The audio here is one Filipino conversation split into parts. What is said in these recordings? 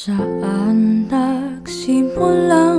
Saan nagsimulang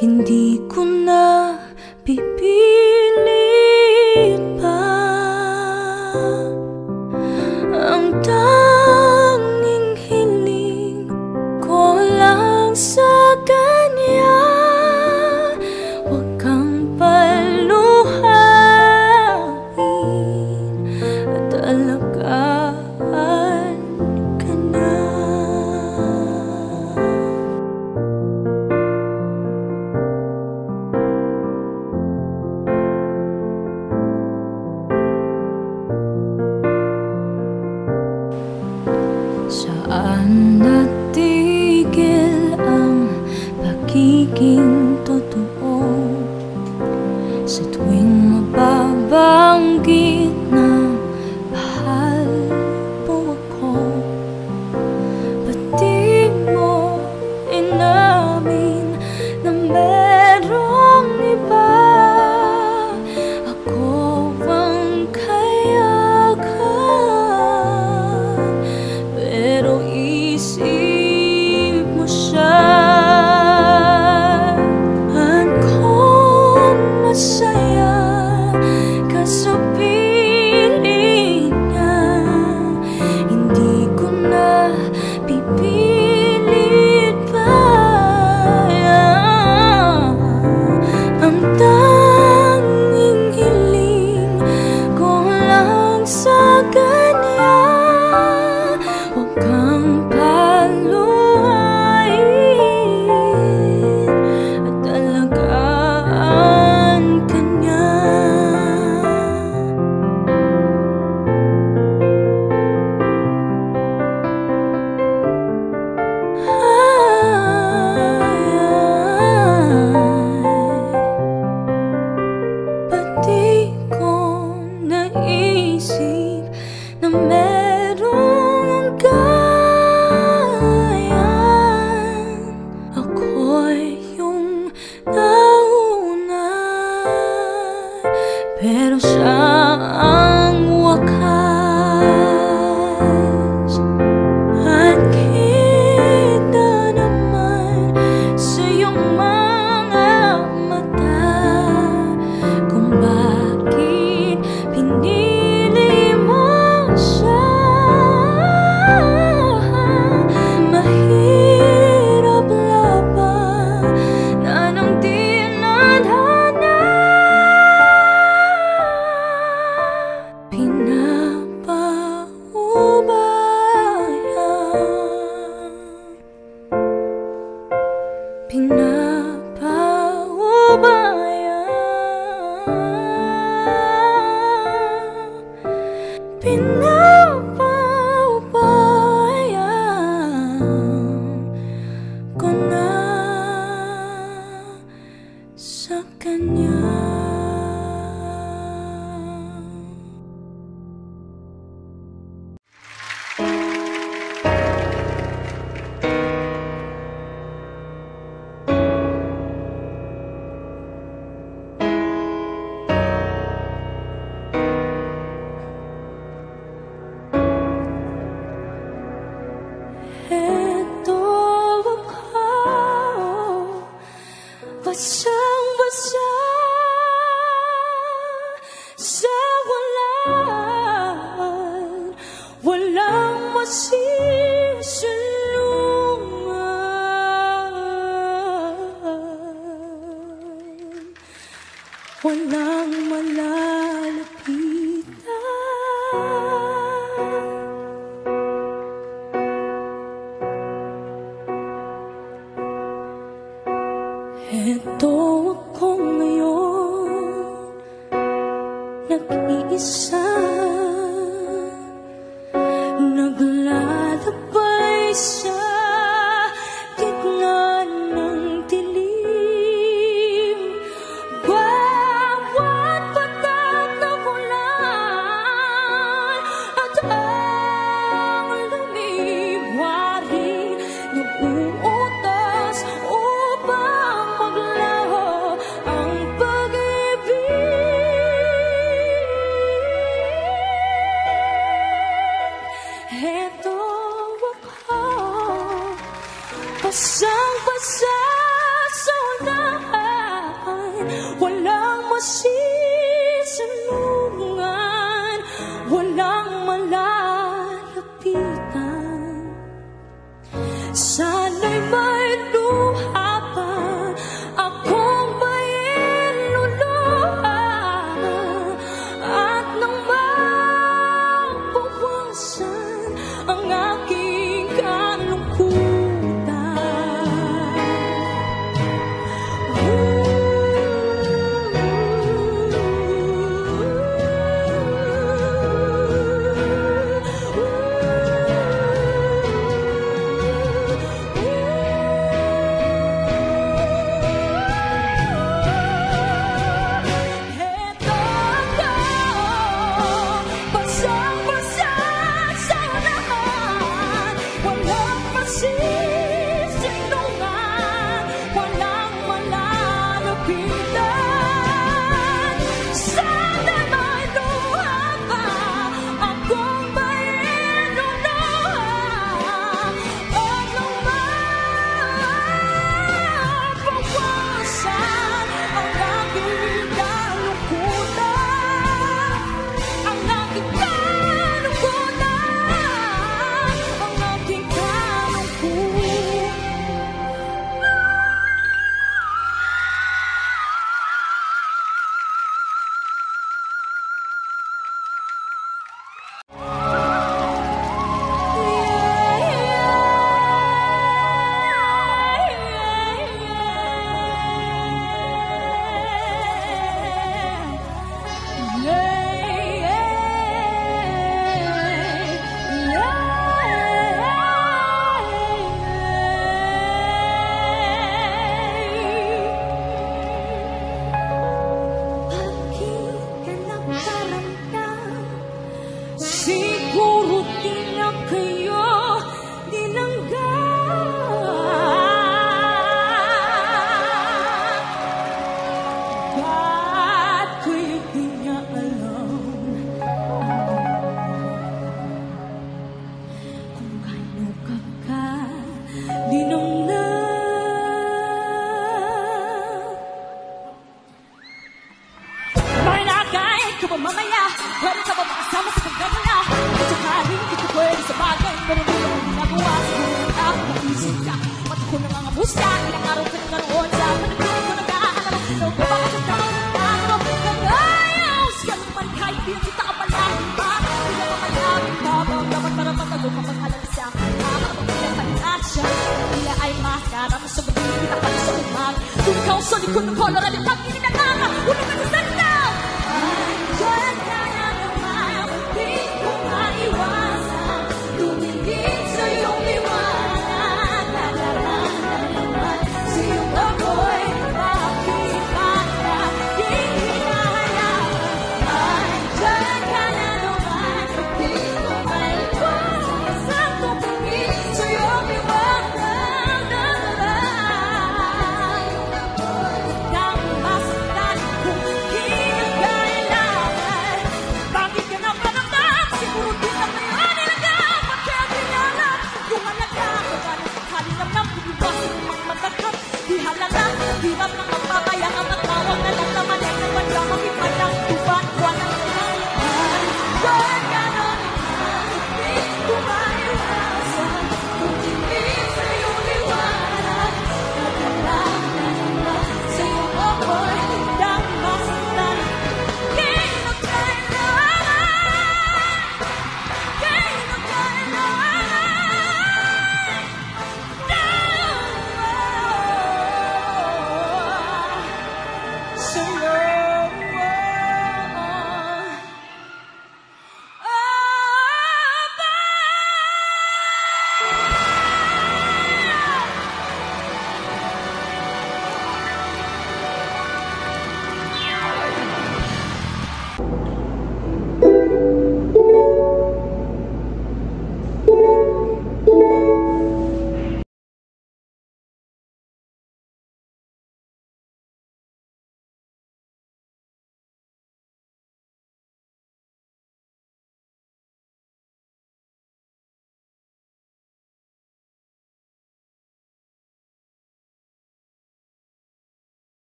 Hindi ko na pipilit na merong 平了 sa walaan, walang masisulungan, walang malalapitan. Ito ako ngayon nag-iisa. soñé que nous collerons les tapis